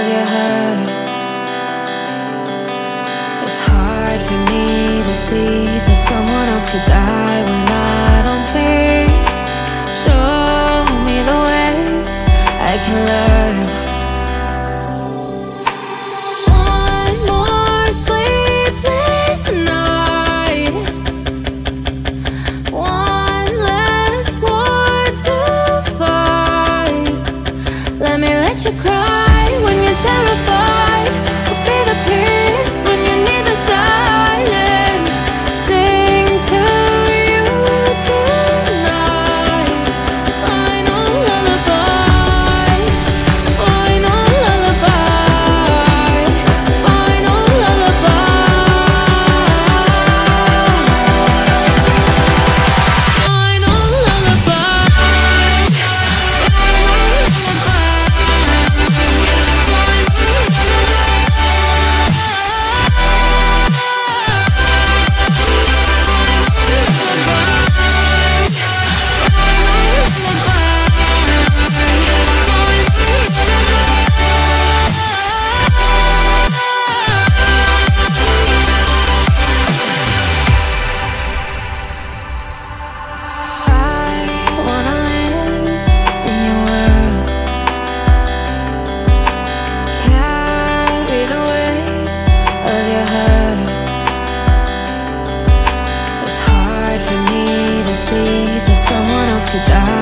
of your hair. It's hard for me to see that someone else could die when I don't please. Show me the ways I can learn. Let me let you cry terrified. Else could die